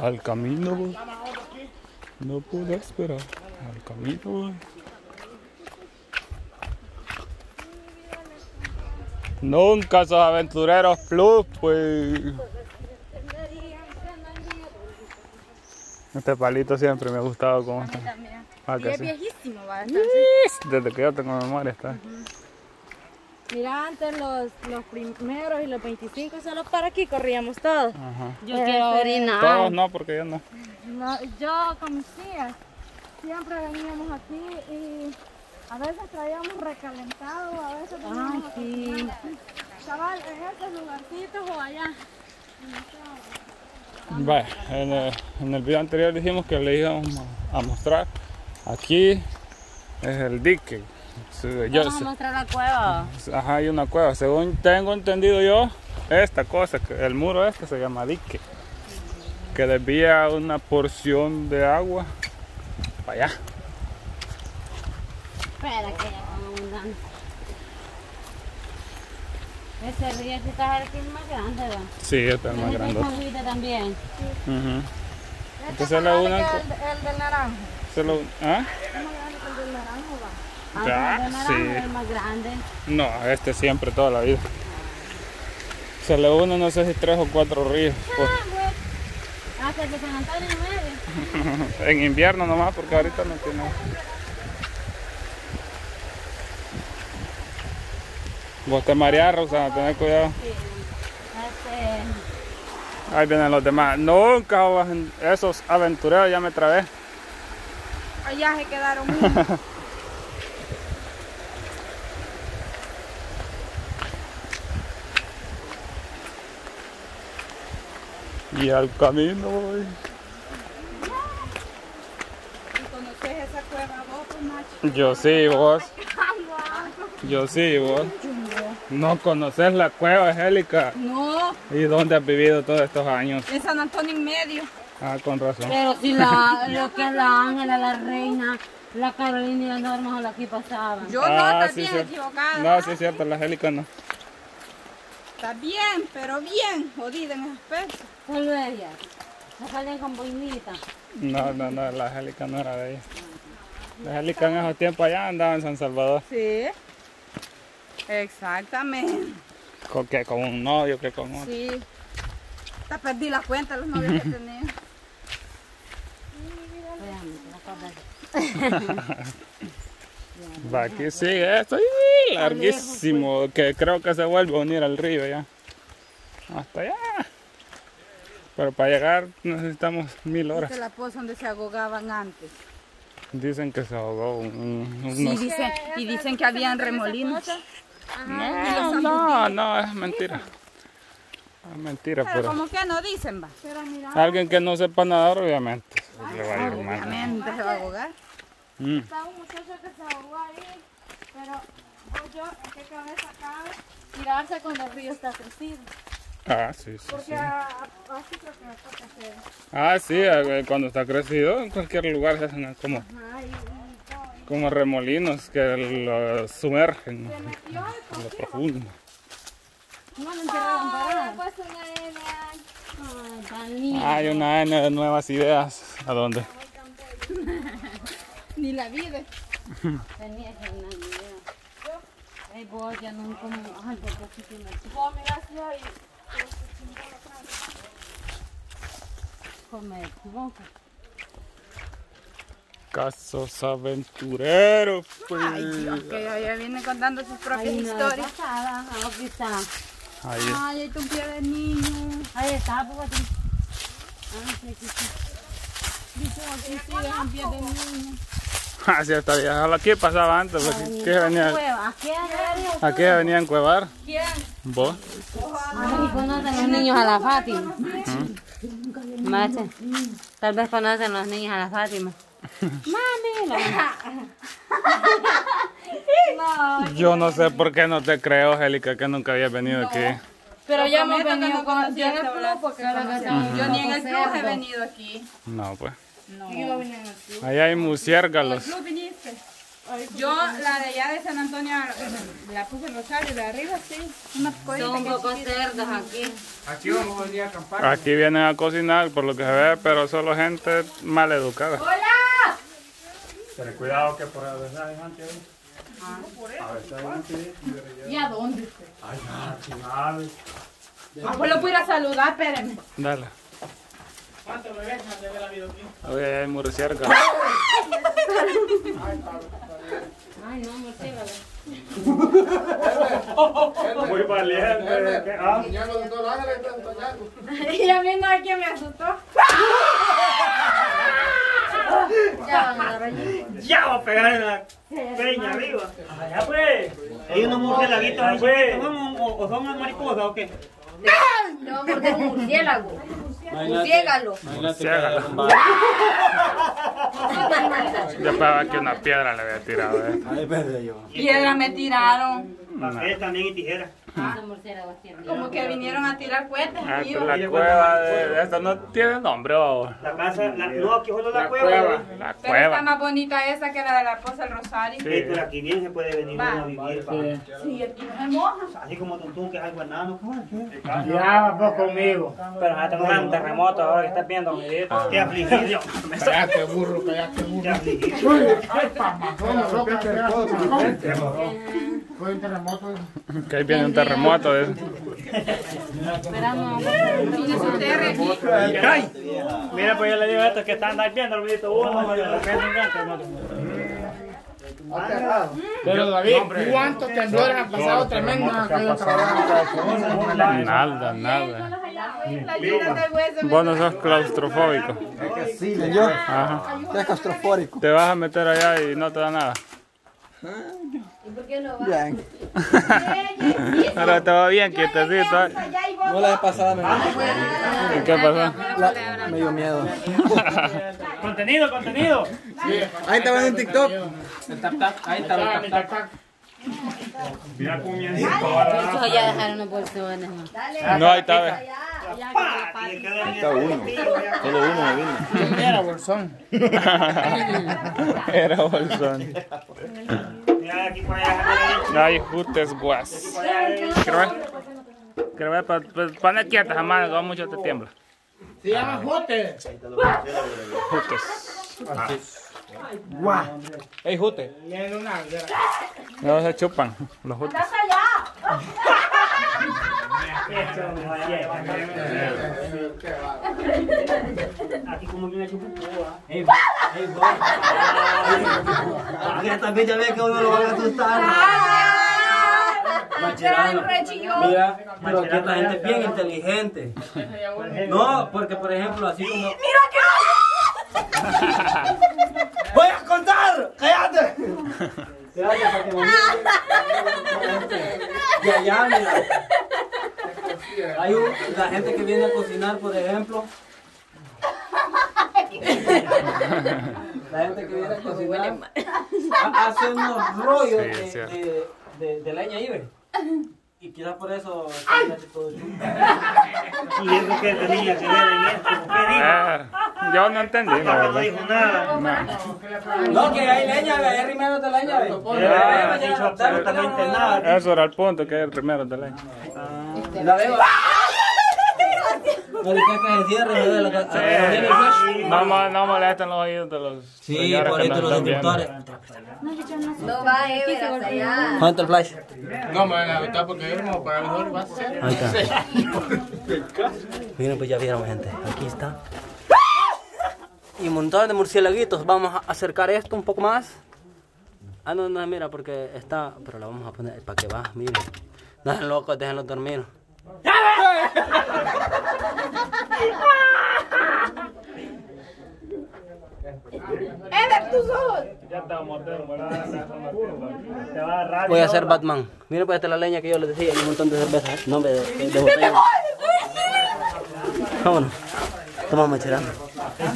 Al camino. No puedo esperar. Al camino. Nunca sos aventureros plus, pues. Este palito siempre me ha gustado como está. Ah, Y es sí. viejísimo, va. Desde que yo tengo memoria está. Mira, antes los, los primeros y los 25 solo para aquí corríamos todos. Ajá. Yo quiero orinar. Todos no, porque yo no. No, yo con mis tías siempre veníamos aquí y a veces traíamos recalentado, a veces veníamos aquí. Chaval, en estos lugarcitos o allá. Vaya, en el, en el video anterior dijimos que le íbamos a, a mostrar. Aquí es el dique. Sí, Yo, Vamos a mostrar la cueva. ajá, hay una cueva. Según tengo entendido yo, esta cosa, que el muro este se llama dique. Que desvía una porción de agua para allá. Espera que ya vamos andando. Ese río que está aquí es más grande, ¿va? Sí, este es el más grande. agüita también. Ujú. Este Entonces es la que el, el del naranjo. Se lo- ¿ah? Es más grande que el del naranjo, va. Ah, sí. el más grande. No, este siempre, toda la vida. Se le unen no sé si tres o cuatro ríos. pues, Ah, güey. Hasta de San Antonio en medio. en invierno nomás, porque ahorita no tiene. Vos te mareas, Rosana, tened cuidado. Este, Ahí vienen los demás. Nunca esos aventureros ya me trabé. allá se quedaron Y al camino voy. ¿Conoces esa cueva vos, pues, macho? Yo sí, vos. Yo sí, vos. No conoces la cueva, Angélica. No, ¿Y dónde has vivido todos estos años? en San Antonio en medio. Ah, con razón. Pero si la, lo que es la Ángela, la Reina, la Carolina y la Norma son las que pasaban. Yo Ah, no, bien sí. equivocada. No, sí es cierto, la Angélica no. Está bien, pero bien jodida en aspecto. Solo ellas. Se salían con boinita. No, no, no, la Angélica no era de ella. La Angélica en esos tiempos allá andaba en San Salvador. Sí. Exactamente. ¿Con qué? Con un novio que con otro. Sí. Hasta perdí la cuenta de los novios que tenía. Va, aquí sigue esto. ¡Ih! larguísimo. Que creo que se vuelve a unir al río ya. Hasta allá. Pero para llegar necesitamos mil horas. La poza donde se ahogaban antes. Dicen que se ahogó un, un- Sí, dicen, y dicen que habían remolinos. No, no, no, es mentira. Es mentira, Pero pero... como que no dicen, va. Alguien que no sepa nadar, obviamente. Le va a ir mal. Obviamente se va a ahogar. Mm. Está un muchacho que se ahogó ahí, pero yo, ¿en qué cabeza cabe tirarse cuando el río está crecido? Ah, sí, sí, sí. Porque a- a- así creo que me toca hacer. Ah, sí, eh, cuando está crecido, en cualquier lugar se hacen como, Ajá, y, y todo. como remolinos que lo sumergen Se metió y en lo profundo. No me enteraron para pues una N. Ay, tan linda. Hay una N de nuevas ideas. ¿A dónde? Ni la vida. Tenía que una idea. Ay, vos ya no como... Ay, que me Vos mirás yo y comer. ¿no? Casos aventureros, pues. Ay, Dios, que ya, viene contando sus propias Ay, no, historias. pasada. Aquí está. Ahí. Ay, hay tu pie de niño. Ahí está, pues. aquí. Ah, sí, sí, sí. Dice aquí un pie de niño. Ah, sí, está bien. Aquí pasaba antes. porque Aquí venía, Cueva. ¿Qué es? aquí venían a cuevar. ¿Quién? ¿Vos? Ay, conocen los niños a la Fátima. Mache, tal vez conocen los niños a la Fátima. Mami, la- Yo no sé por qué no te creo, Angélica, que nunca habías venido aquí. Pero ya me hemos venido con- yo en el club porque yo ni en el club he venido aquí. No, pues. No. Allá hay murciélagos. ¿Club viniste? Yo, la de allá de San Antonio, la puse en Rosario, de arriba, sí. Una Son un poco cerdos aquí. Aquí vamos a venir a acampar. Aquí vienen a cocinar por lo que se ve, pero solo gente mal educada. ¡Hola! Ten cuidado que por ahí hay gente ahí. ¿Y a dónde? Ay, final. Ah, pues lo puedo ir a saludar, espérenme. Dale. ¿Cuánto me ves antes de la videoclip? Oye, hay muy cerca. Ay, no, murciélago. Muy valiente. ¿qué? Ah. Soñando de todos lados, están soñando. Y a no quien me asustó. Ya. Ya va a pegar en la peña arriba. Allá pues. Hay unos murciélaguitos ahí chiquitos, ¿son o, o son unas mariposas o qué? Va a morder un murciélago. Ciégalo. Yo esperaba que una piedra le había tirado. Eh. Piedra me tiraron. Papel también y tijera. Como que vinieron a tirar cohetes Ah, la cueva de, de esta no tiene nombre. La casa, la, no, aquí solo la, La cueva. cueva. La Pero está cueva. más bonita esa que la de la esposa del Rosario. Sí, pero aquí bien se puede venir Va. uno a vivir. pa. Sí, aquí no se moja. Así como Tuntún, que es algo enano. Ya, vos conmigo. Pero hasta un gran terremoto ahora que estás viendo, amiguito. Qué afligido. Cállate, burro, cállate, burro. Qué afligido. Ay. Fue un terremoto. Que ahí viene un terremoto. eh. Esperamos. Tiene su terre aquí. ¡Ay! Mira, pues yo le digo a estos que están ahí viendo, amiguito, uno, de repente un gran terremoto. Pero David, ¿cuántos temblores han pasado tremendos? Nada, nada. Vos no sos claustrofóbico. Sí, yo. Ajá. Ya claustrofórico. Te vas a meter allá y no te da nada. ¿Y por qué no va? Bien. Ahora te va bien, quietecito. ¿eh? No la he pasado, me, ¿Y qué pasó? la- me dio miedo. Contenido, contenido. Ahí estaba en TikTok. Ahí está, el. Mira comiendo. Muchos allá dejaron los bolsones. ¿no? Ahí está. Está uno. Solo uno me vino. Era bolsón. Era bolsón. Allá. Ay, jutes guas. Quiero ver. Quiero ver, pa- pa- ponle quieta, jamás, que mucho te tiembla. Se llama Jote. Jutes. Ey, Jute. No se chupan los jutes. Aquí como que una chupupúa. Aquí también ya ve que uno lo van a asustar. Machirano. Mira, pero aquí esta gente es bien inteligente. No, porque por ejemplo, así como. ¡Mira que ¡Voy a contar! ¡Cállate! Cállate para que me. Y allá, mira. Hay un- la gente que viene a cocinar, por ejemplo. La gente que viene a cocinar ha- hace unos rollos Sí, de, de, de, de leña ve. Y quizás por eso todo. Y eso que tenía que ver en esto. ¿Qué dijo? Eh, yo no entendí, la No verdad. dijo nada. No. No, que hay leña, hay rimeros de leña. Eso era el punto, que el primero de ley. La veo. A- a-. No, mo- no molesten los oídos de los Sí, por nos los suscriptores. No va Ever hasta allá. ¿Cuánto el flash? No, me van a aventar porque yo no para mejor va a ser. Ahí está. Miren, pues ya vieron, gente. Aquí está. Y un montón de murciélaguitos. Vamos a acercar esto un poco más. Ah, no, no, mira, porque está. Pero la vamos a poner para que va, miren. No sean locos, déjenlos dormir. ¡Eder, tus ojos! Ya está mordiendo, ¿verdad? Te va a. Voy a hacer Batman. Miren, pues esta es la leña que yo les decía. Hay un montón de cervezas. No, de, de, de botella. Vámonos. Toma, machirando.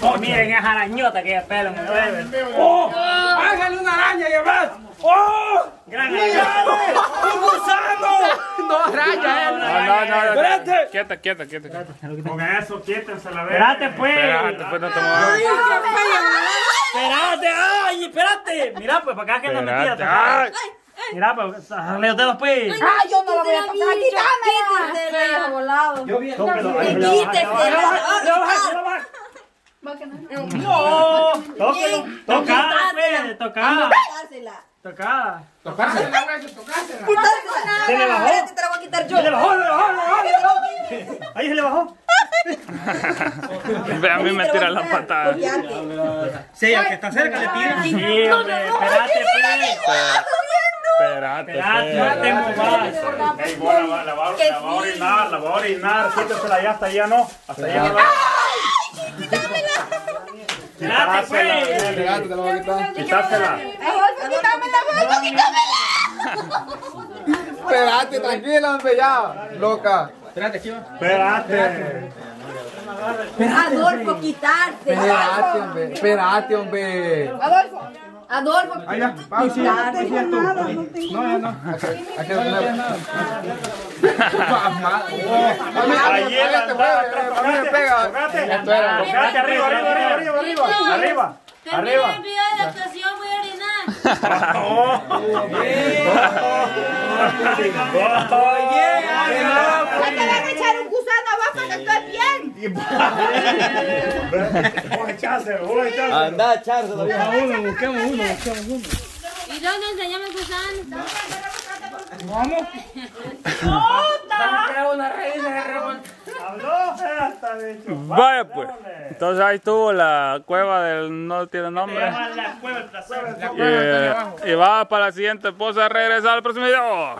Oh, miren esa arañota que pelo me duele. ¡Oh! ¡Hágale una araña y más! ¡Oh! ¡Gran araña! ¡Un gusano! No, raya, No, no, no. Espérate. Quieta, quieta, quieta. quieta. Con eso, quítense la vez. Espérate, pues. Espérate, pues no te muevas. Espérate, ay, espérate. Mira, pues para acá que no me tira. Espérate. toca. Ay. Mira, pues, sale de los pues. Ah, yo no lo voy a tocar. Quítese, volado. Va a bajar. No, tóquelo. Tocada, pues, tocada. Tocada. Tocársela, güey, tocársela. Se le bajó. te la voy a quitar yo. Se le bajó, se le bajó, se le bajó, se le bajó. Ahí se le bajó. Ve, a mí me tiran las patadas. Sí, al que está cerca le tira. Sí, hombre, espérate, pues. Espérate, Espérate, no tengo más. Ey, vos la, va- la, va- la va a orinar, la va a orinar. Siéntesela allá, hasta allá no. Hasta allá no la. Espérate, pues. Gato, te lo voy a quitar. Quitásela. Espérate, tranquila, hombre, ya. Loca. Espérate. Adolfo, quitarse. Espérate, hombre. Espérate, hombre. Adolfo. Adolfo. Allá, vamos, sí, sí, es tú. No, ya no. Aquí lo tenemos. Ahí Ahí te mueve, a mí me pega. Tocate. Esto era. Tocate arriba, arriba, arriba, arriba, arriba. Arriba. Arriba. el video de la actuación, voy a. Hay que ver echar un gusano abajo para que esté bien. Voy a echarse, voy a echarse. Anda, echárselo. ¿Y dónde enseñame el gusano? Habló hasta de hecho. Vaya pues. Entonces ahí estuvo la cueva del no tiene nombre. Llama la cueva del placer. Y, y va para la siguiente posa a regresar al próximo video.